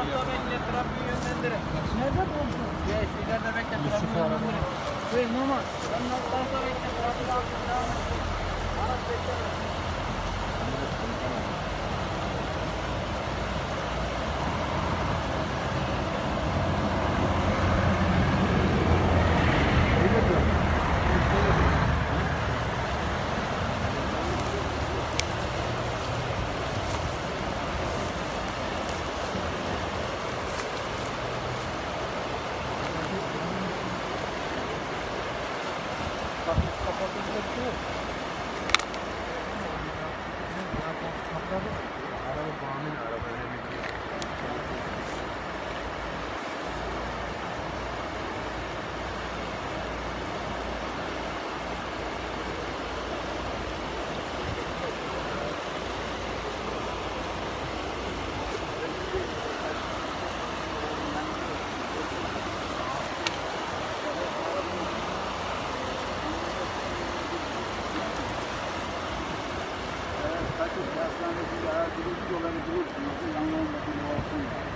Bekle trafiği yönlendirin. Nerede bulmuşsun? Ya işte ileride bekle trafiği yönlendirin. Hey Mama. Ben nasıl bekle trafiği yönlendirin. Thank you. Kaçıp hastanesinde eğer bir yolları bulursunuz, yanlarında bir olsun.